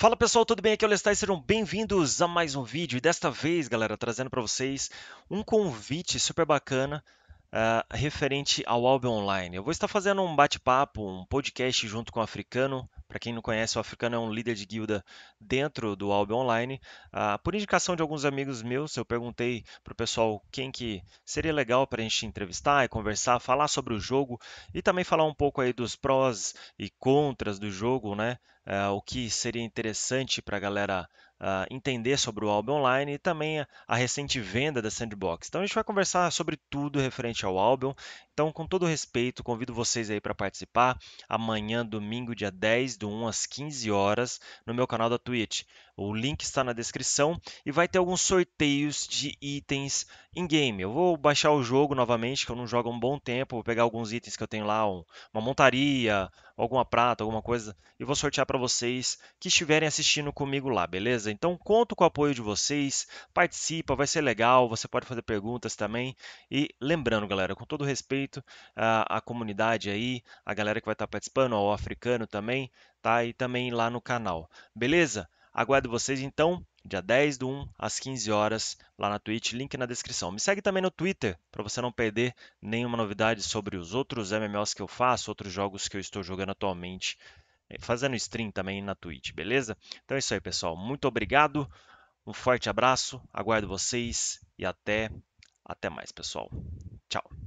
Fala pessoal, tudo bem? Aqui é o Lestar e sejam bem-vindos a mais um vídeo. E desta vez, galera, trazendo para vocês um convite super bacana uh, referente ao Albion Online. Eu vou estar fazendo um bate-papo, um podcast junto com o Africano. Para quem não conhece, o Africano é um líder de guilda dentro do Albion Online. Uh, por indicação de alguns amigos meus, eu perguntei para o pessoal quem que seria legal para a gente entrevistar e conversar, falar sobre o jogo e também falar um pouco aí dos prós e contras do jogo, né? Uh, o que seria interessante para a galera uh, entender sobre o Albion Online e também a, a, recente venda da Sandbox. Então a gente vai conversar sobre tudo referente ao Albion. Então, com todo respeito, convido vocês aí para participar amanhã, domingo, dia 10, do 1 às 15 horas, no meu canal da Twitch. O link está na descrição e vai ter alguns sorteios de itens em game. Eu vou baixar o jogo novamente, que eu não jogo há um bom tempo. Vou pegar alguns itens que eu tenho lá, um, uma montaria, alguma prata, alguma coisa, e vou sortear para vocês que estiverem assistindo comigo lá, beleza? Então conto com o apoio de vocês, participa, vai ser legal, você pode fazer perguntas também. E lembrando, galera, com todo respeito à, à comunidade aí, a galera que vai estar participando, ao africano também, tá? E também lá no canal, beleza? Aguardo vocês então, dia 10 do 1 às 15 horas, lá na Twitch, link na descrição. Me segue também no Twitter, para você não perder nenhuma novidade sobre os outros MMOs que eu faço, outros jogos que eu estou jogando atualmente, eh, fazendo stream também na Twitch, beleza? Então é isso aí, pessoal. Muito obrigado, um forte abraço, aguardo vocês e até, até mais, pessoal. Tchau.